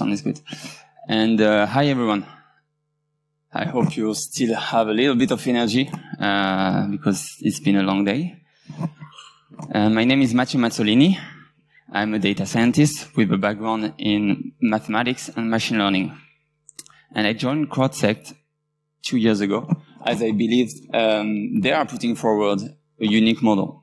sound is good. And uh, hi everyone. I hope you still have a little bit of energy uh, because it's been a long day. Uh, my name is Matthieu Mazzolini. I'm a data scientist with a background in mathematics and machine learning. And I joined CrowdSec two years ago as I believed um, they are putting forward a unique model.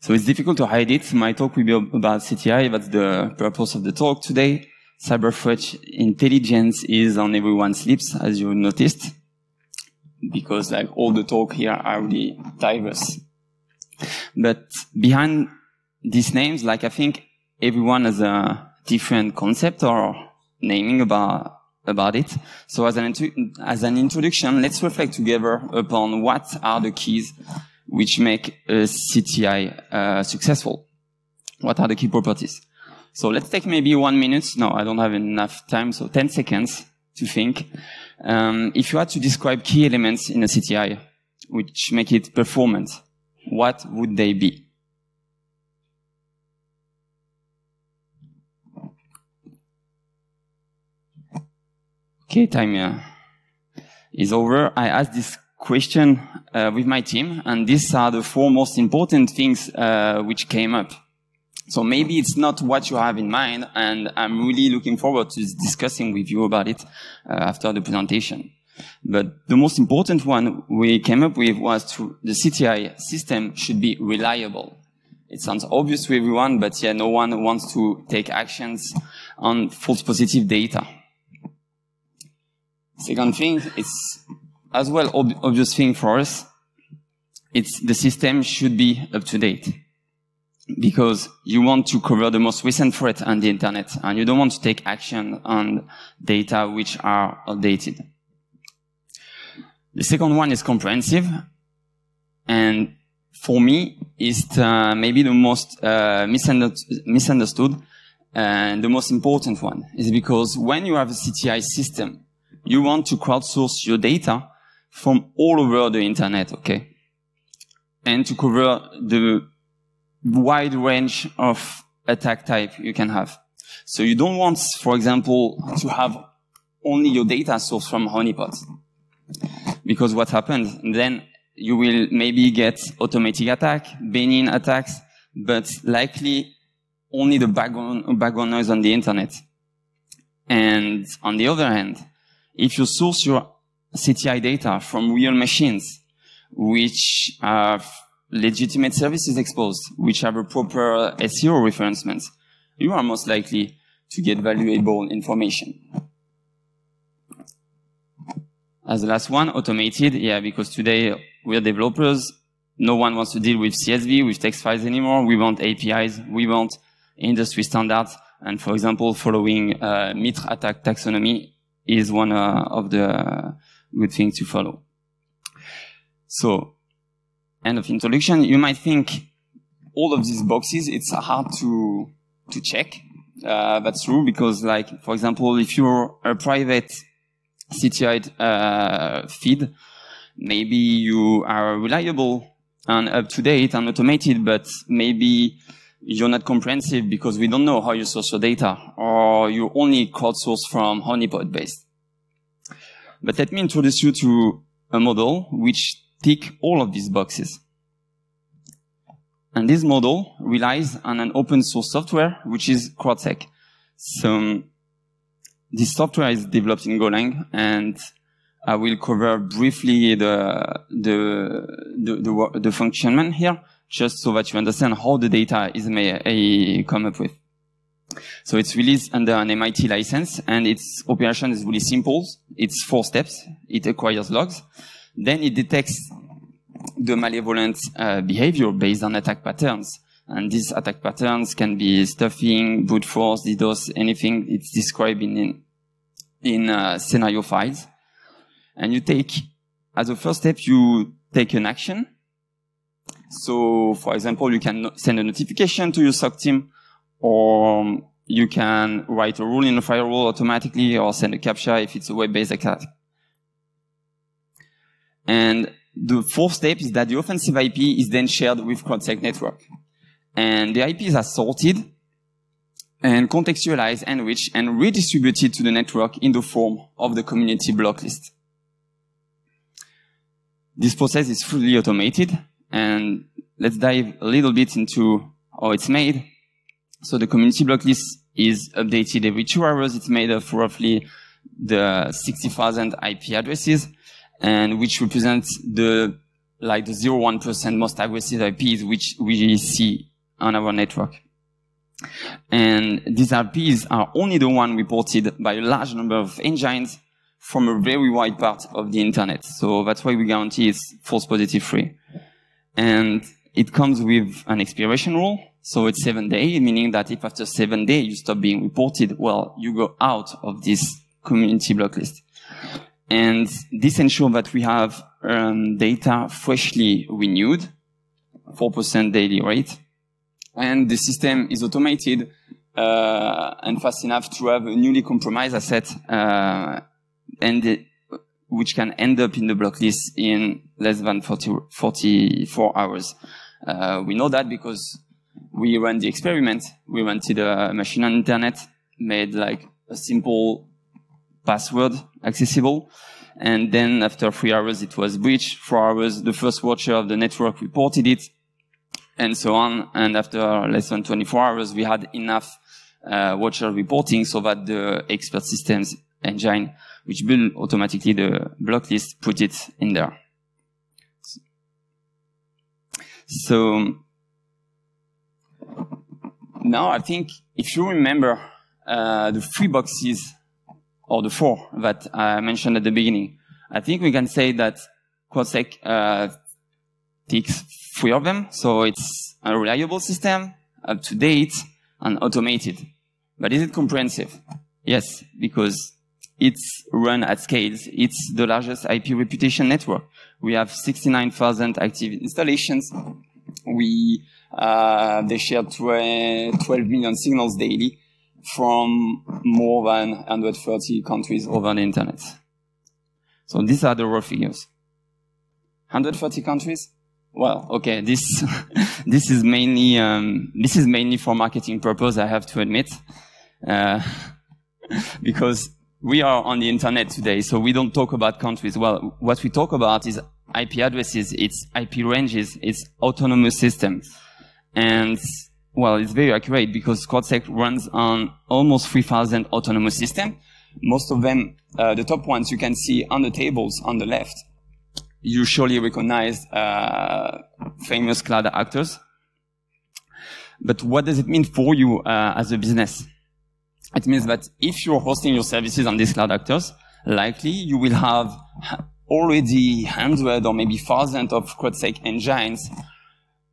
So it's difficult to hide it. My talk will be about CTI. That's the purpose of the talk today. Cyber threat intelligence is on everyone's lips, as you noticed, because like all the talk here are really diverse. But behind these names, like I think everyone has a different concept or naming about about it. So as an, as an introduction, let's reflect together upon what are the keys which make a CTI uh, successful. What are the key properties? So let's take maybe one minute. No, I don't have enough time, so 10 seconds to think. Um, if you had to describe key elements in a CTI which make it performant, what would they be? Okay, time uh, is over. I asked this question uh, with my team, and these are the four most important things uh, which came up. So maybe it's not what you have in mind, and I'm really looking forward to discussing with you about it uh, after the presentation. But the most important one we came up with was to, the CTI system should be reliable. It sounds obvious to everyone, but yeah, no one wants to take actions on false positive data. Second thing, it's as well ob obvious thing for us. It's the system should be up to date because you want to cover the most recent threat on the internet and you don't want to take action on data which are outdated. The second one is comprehensive and for me is uh, maybe the most uh, misunderstood and the most important one is because when you have a CTI system, you want to crowdsource your data from all over the internet, okay? And to cover the wide range of attack type you can have. So you don't want, for example, to have only your data sourced from honeypot. Because what happens, then you will maybe get automatic attack, benign attacks, but likely only the background, background noise on the internet. And on the other hand, if you source your CTI data from real machines, which have legitimate services exposed, which have a proper SEO referencement, you are most likely to get valuable information. As the last one, automated, yeah, because today we're developers. No one wants to deal with CSV, with text files anymore. We want APIs. We want industry standards. And for example, following uh, MITRE ATT&CK taxonomy is one uh, of the good things to follow. So, end of introduction. You might think all of these boxes, it's hard to, to check. Uh, that's true because like, for example, if you're a private CTI uh, feed, maybe you are reliable and up to date and automated, but maybe you're not comprehensive because we don't know how you source your data, or you only crowdsource from honeypot based. But let me introduce you to a model which tick all of these boxes. And this model relies on an open source software, which is CrowdSec. So um, this software is developed in Golang, and I will cover briefly the the the, the, the here just so that you understand how the data is made, come up with. So it's released under an MIT license and its operation is really simple. It's four steps. It acquires logs. Then it detects the malevolent uh, behavior based on attack patterns. And these attack patterns can be stuffing, brute force, DDoS, anything. It's described in, in, uh, scenario files. And you take, as a first step, you take an action so, for example, you can send a notification to your SOC team, or um, you can write a rule in a firewall automatically, or send a CAPTCHA if it's a web-based attack. And the fourth step is that the offensive IP is then shared with CrowdSec network. And the IPs are sorted and contextualized, enriched, and redistributed to the network in the form of the community block list. This process is fully automated, and let's dive a little bit into how it's made. So the community block list is updated every two hours. It's made of roughly the 60,000 IP addresses, and which represents the like the 0.1% most aggressive IPs which we see on our network. And these IPs are only the one reported by a large number of engines from a very wide part of the internet. So that's why we guarantee it's false positive free. And it comes with an expiration rule. So it's seven days, meaning that if after seven days you stop being reported, well, you go out of this community block list. And this ensures that we have um, data freshly renewed, 4% daily rate. And the system is automated uh, and fast enough to have a newly compromised asset uh, and the, which can end up in the block list in less than 40, 44 hours. Uh, we know that because we ran the experiment. We rented a machine on internet, made like a simple password accessible. And then after three hours, it was breached. Four hours, the first watcher of the network reported it and so on. And after less than 24 hours, we had enough uh, watcher reporting so that the expert systems engine, which build automatically the block list, put it in there. So now I think if you remember uh, the three boxes or the four that I mentioned at the beginning, I think we can say that CrowdSec uh, ticks three of them. So it's a reliable system, up to date, and automated. But is it comprehensive? Yes, because it's run at scales. It's the largest IP reputation network. We have 69,000 active installations. We, uh, they share 12 million signals daily from more than 130 countries over the internet. So these are the raw figures. 130 countries? Well, okay, this, this is mainly, um, this is mainly for marketing purpose, I have to admit. Uh, because we are on the internet today, so we don't talk about countries. Well, what we talk about is IP addresses, it's IP ranges, it's autonomous systems. And, well, it's very accurate because CrowdSec runs on almost 3,000 autonomous systems. Most of them, uh, the top ones you can see on the tables on the left, you surely recognize uh, famous cloud actors. But what does it mean for you uh, as a business? It means that if you're hosting your services on these cloud actors, likely you will have already hundred or maybe thousands of CrowdSec engines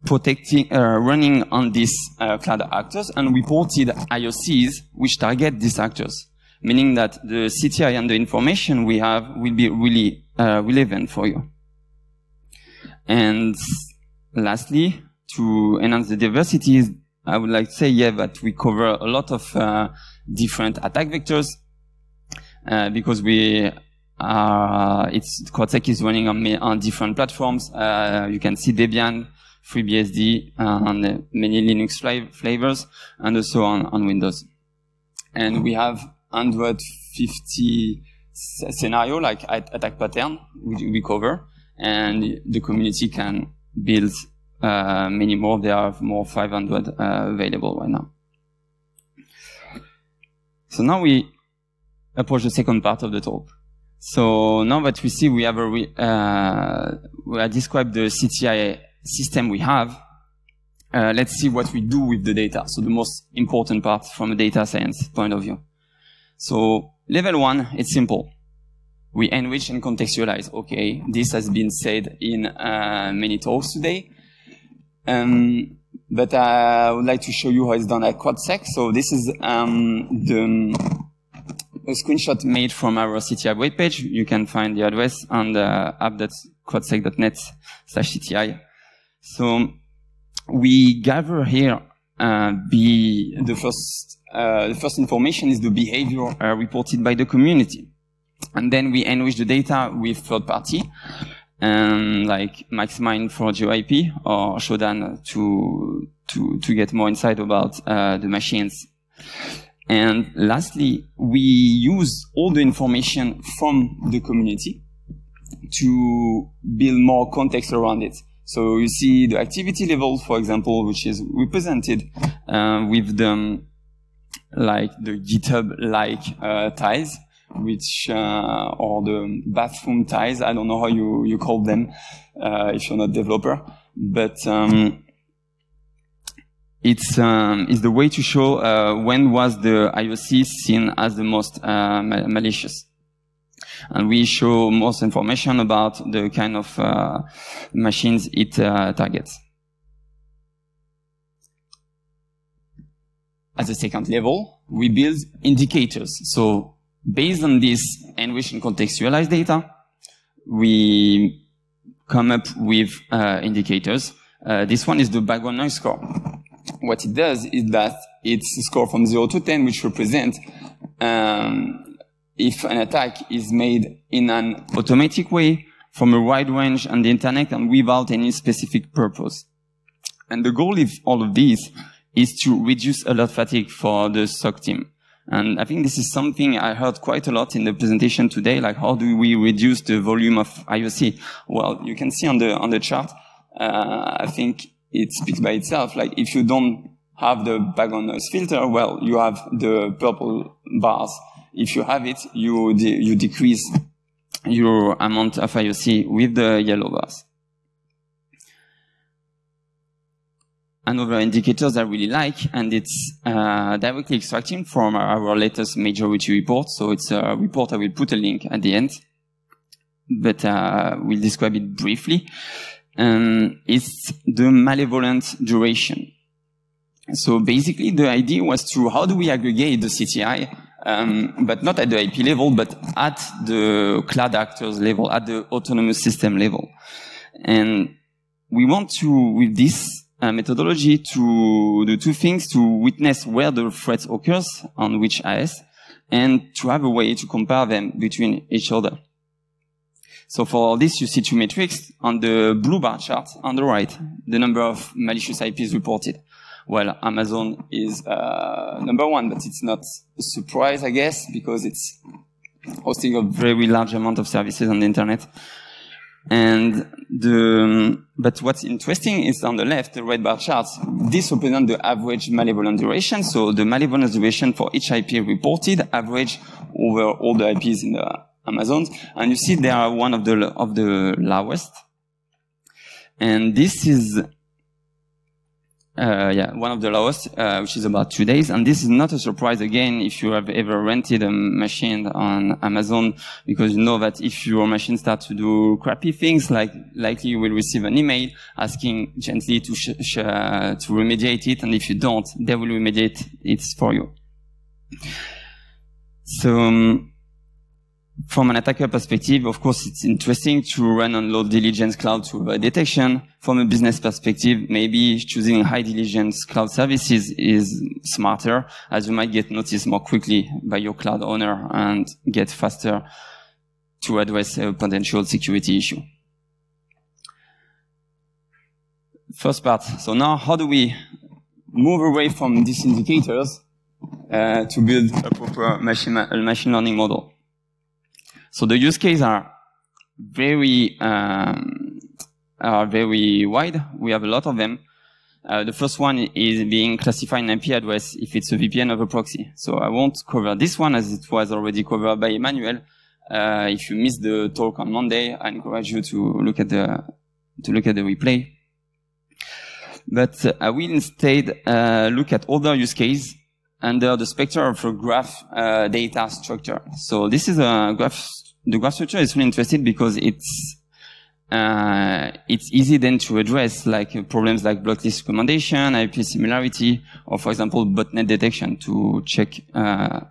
protecting, uh, running on these uh, cloud actors and reported IOCs which target these actors, meaning that the CTI and the information we have will be really uh, relevant for you. And lastly, to enhance the diversity, I would like to say, yeah, that we cover a lot of uh, different attack vectors uh, because we are, it's CrowdSec is running on, on different platforms. Uh, you can see Debian, FreeBSD, and many Linux flavors, and also on, on Windows. And we have 150 scenario like attack pattern we, we cover and the community can build uh, many more. There are more 500 uh, available right now. So now we approach the second part of the talk. So now that we see we have a, uh, we have described the CTI system we have, uh, let's see what we do with the data. So the most important part from a data science point of view. So level one, it's simple we enrich and contextualize. Okay, this has been said in uh, many talks today. Um, but I would like to show you how it's done at CrowdSec. So this is um, the a screenshot made from our CTI webpage. You can find the address on the app.crowdsec.net slash CTI. So we gather here uh, be the first uh, the first information is the behavior uh, reported by the community. And then we enrich the data with third party, um, like MaxMind for GeoIP or Shodan to, to, to get more insight about uh, the machines And lastly, we use all the information from the community to build more context around it. So you see the activity level, for example, which is represented uh, with the like the GitHub-like uh, ties, which uh, or the bathroom ties. I don't know how you you call them uh, if you're not developer, but um, it's um, it's the way to show uh, when was the IOC seen as the most uh, malicious and we show most information about the kind of uh, machines it uh, targets. At the second level, we build indicators. So based on this enriched and contextualized data, we come up with uh, indicators. Uh, this one is the background noise score. What it does is that it's a score from 0 to 10, which represents um, if an attack is made in an automatic way from a wide range on the internet and without any specific purpose. And the goal of all of these is to reduce alert fatigue for the SOC team. And I think this is something I heard quite a lot in the presentation today, like how do we reduce the volume of IOC? Well, you can see on the, on the chart, uh, I think it speaks by itself. Like if you don't have the background noise filter, well, you have the purple bars if you have it, you, de you decrease your amount of IOC with the yellow bars. Another indicators I really like, and it's uh, directly extracting from our latest majority report. So it's a report, I will put a link at the end, but uh, we'll describe it briefly. Um, it's the malevolent duration. So basically the idea was to how do we aggregate the CTI um, but not at the IP level, but at the cloud actors level, at the autonomous system level. And we want to, with this uh, methodology, to do two things, to witness where the threat occurs on which AS, and to have a way to compare them between each other. So for this, you see two metrics on the blue bar chart on the right, the number of malicious IPs reported well, Amazon is uh, number one, but it's not a surprise, I guess, because it's hosting a very large amount of services on the internet. And the, but what's interesting is on the left, the red bar charts, this represents the average malevolent duration. So the malevolent duration for each IP reported, average over all the IPs in the Amazons. And you see they are one of the, of the lowest. And this is uh, yeah, one of the lowest, uh, which is about two days. And this is not a surprise again if you have ever rented a machine on Amazon, because you know that if your machine starts to do crappy things, like likely you will receive an email asking gently to to remediate it, and if you don't, they will remediate it for you. So. Um, from an attacker perspective, of course, it's interesting to run on low diligence cloud to avoid detection. From a business perspective, maybe choosing high diligence cloud services is smarter as you might get noticed more quickly by your cloud owner and get faster to address a potential security issue. First part. So now how do we move away from these indicators uh, to build a proper machine, machine learning model? So the use cases are very um, are very wide. We have a lot of them. Uh, the first one is being classified an IP address if it's a VPN of a proxy. So I won't cover this one as it was already covered by Emmanuel. Uh, if you missed the talk on Monday, I encourage you to look at the to look at the replay. But uh, I will instead uh, look at other use cases under the spectrum of a graph uh, data structure. So this is a graph the graph structure is really interesting because it's uh, it's easy then to address like uh, problems like block list recommendation, IP similarity, or for example botnet detection to check uh,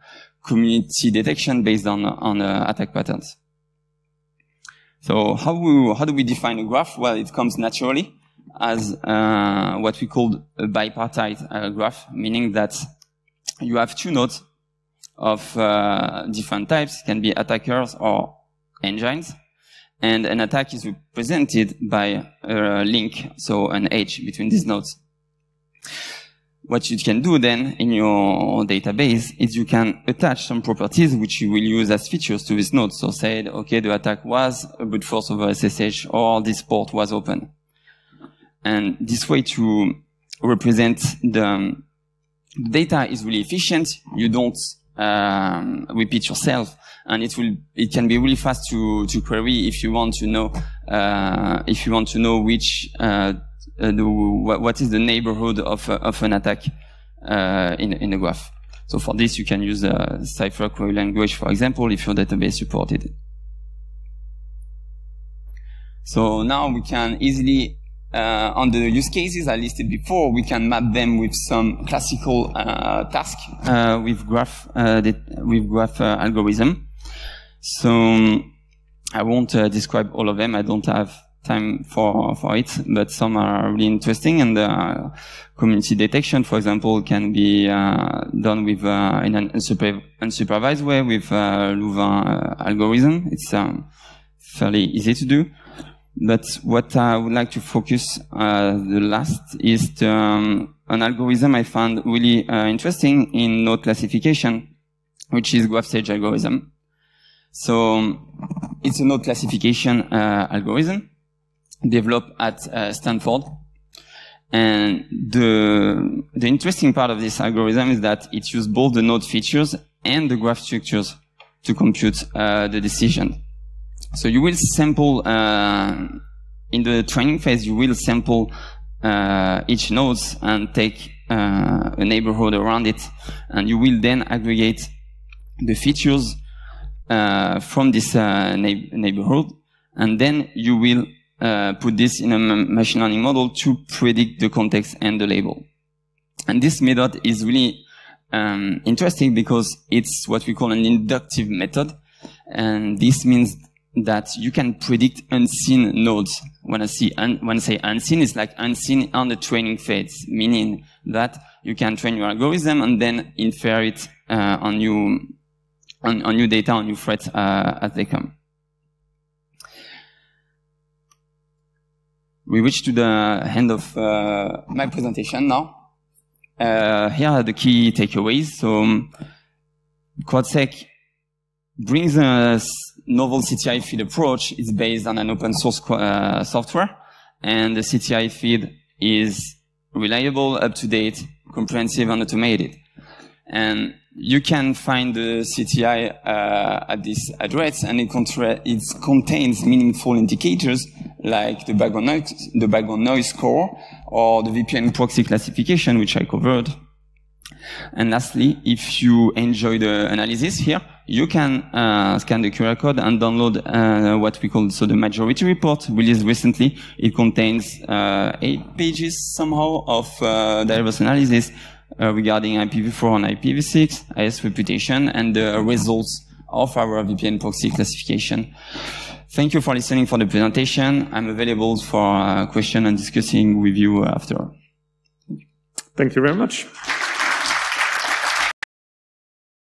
community detection based on on uh, attack patterns. So how we, how do we define a graph? Well, it comes naturally as uh, what we call a bipartite uh, graph, meaning that you have two nodes of uh, different types, can be attackers or engines. And an attack is represented by a link, so an edge between these nodes. what you can do then in your database is you can attach some properties which you will use as features to this node. So say, okay, the attack was a brute force over SSH or this port was open. And this way to represent the data is really efficient. You don't um, repeat yourself and it will it can be really fast to to query if you want to know uh, if you want to know which uh, uh, the, what is the neighborhood of, uh, of an attack uh, in, in the graph. So for this, you can use a Cypher query language, for example, if your database supported it. So now we can easily, uh, on the use cases I listed before, we can map them with some classical uh, task uh, with graph with graph algorithm. So I won't describe all of them. I don't have time for for it, but some are really interesting. And uh, community detection, for example, can be uh, done with uh, in an unsupervised way with uh, Louvain uh, algorithm. It's um, fairly easy to do. But what I would like to focus uh, the last is the, um, an algorithm I found really interesting in node classification, which is graph GraphSAGE algorithm. So it's a node classification algorithm developed at uh, Stanford. And the, the interesting part of this algorithm is that it uses both the node features and the graph structures to compute uh, the decision. So you will sample, uh, in the training phase, you will sample uh, each node and take uh, a neighborhood around it. And you will then aggregate the features from this neighborhood. And then you will uh, put this in a machine learning model to predict the context and the label. And this method is really um, interesting because it's what we call an inductive method. And this means that you can predict unseen nodes. When I see when I say unseen, it's like unseen on the training phase, meaning that you can train your algorithm and then infer it uh, on new on, on new data, on new threats uh, as they come. we reach to the end of uh, my presentation now. Uh, here are the key takeaways. So CrowdSec brings a novel CTI feed approach. is based on an open source uh, software, and the CTI feed is reliable, up to date, comprehensive, and automated. And you can find the CTI uh, at this address, and it, it, contains meaningful indicators like the background, noise, the background noise score or the VPN proxy classification, which I covered. And lastly, if you enjoy the analysis here, you can uh, scan the QR code and download uh, what we call so the majority report released recently. It contains uh, eight pages somehow of uh, diverse analysis uh, regarding IPv4 and IPv6, IS reputation, and the results of our VPN proxy classification. Thank you for listening for the presentation. I'm available for uh, question and discussing with you after. Thank you very much.